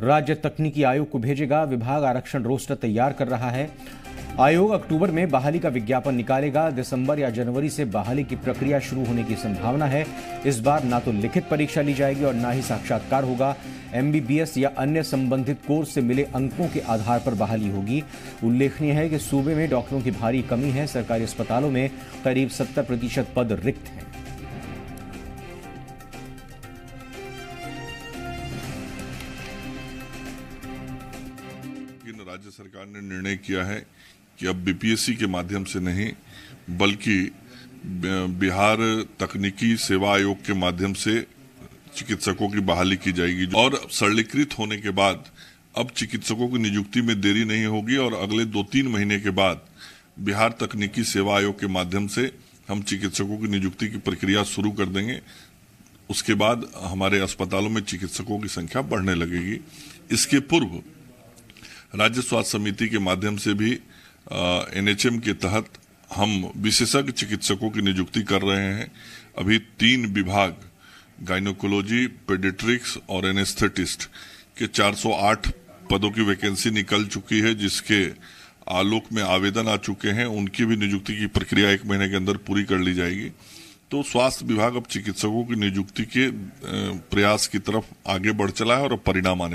राज्य तकनीकी आयोग को भेजेगा, विभाग आरक्षण रोस्टर तैयार कर रहा है। आयोग अक्टूबर में बहाली का विज्ञापन निकालेगा, दिसंबर या जनवरी से बहाली की प्रक्रिया शुरू होने की संभावना है। इस बार ना तो लिखित परीक्षा ली जाएगी और ना ही साक्षात्कार होगा। एमबीबीएस या अन्य संबंधित कोर्स से मिले अंकों के आधार पर बहाली होगी। उल्लेखनीय है कि सूबे में डॉक्टरों की भारी कमी है। सरकारी अस्पतालों में करीब 70 प्रतिशत पद रिक्त हैं। राज्य सरकार ने निर्णय किया है कि अब बीपीएससी के माध्यम से नहीं, बल्कि बिहार तकनीकी सेवा आयोग के माध्यम से चिकित्सकों की बहाली की जाएगी। और सरलीकृत होने के बाद अब चिकित्सकों की नियुक्ति में देरी नहीं होगी और अगले दो तीन महीने के बाद बिहार तकनीकी सेवा आयोग के माध्यम से हम चिकित्सकों की नियुक्ति की प्रक्रिया शुरू कर देंगे। उसके बाद हमारे अस्पतालों में चिकित्सकों की संख्या बढ़ने लगेगी। इसके पूर्व राज्य स्वास्थ्य समिति के माध्यम से भी एनएचएम के तहत हम विशेषज्ञ चिकित्सकों की नियुक्ति कर रहे हैं। अभी तीन विभाग गाइनोकोलॉजी पेडिट्रिक्स और एनेस्थेटिस्ट, के 408 पदों की वैकेंसी निकल चुकी है, जिसके आलोक में आवेदन आ चुके हैं। उनकी भी नियुक्ति की प्रक्रिया एक महीने के अंदर पूरी कर ली जाएगी। तो स्वास्थ्य विभाग अब चिकित्सकों की नियुक्ति के प्रयास की तरफ़ आगे बढ़ चला है और अब परिणाम आने